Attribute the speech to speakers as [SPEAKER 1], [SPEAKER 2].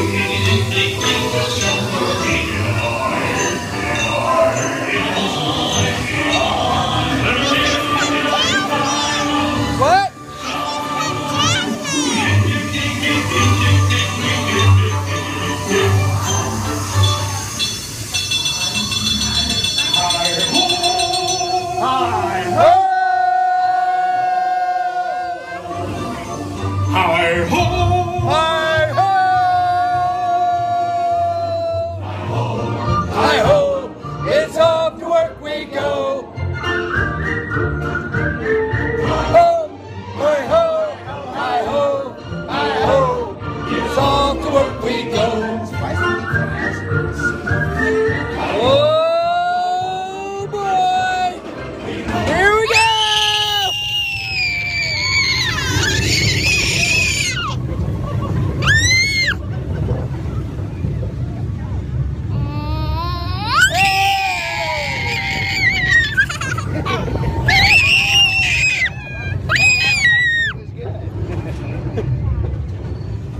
[SPEAKER 1] What?
[SPEAKER 2] Hi ho!
[SPEAKER 1] Hi